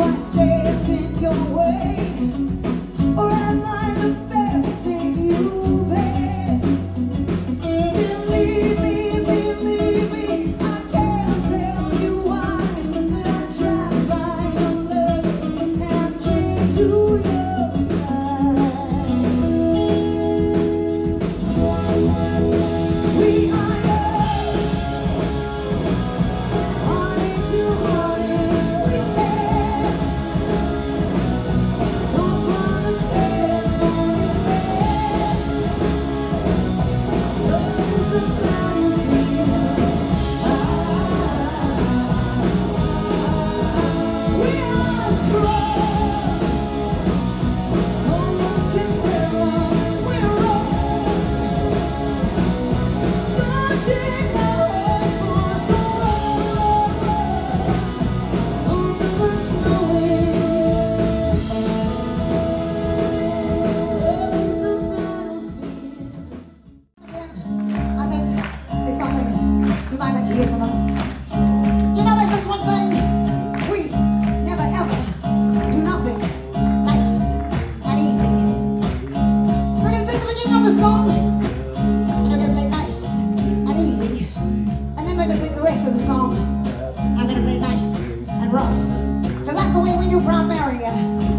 I. rough. Because that's the way we do Brown Mary.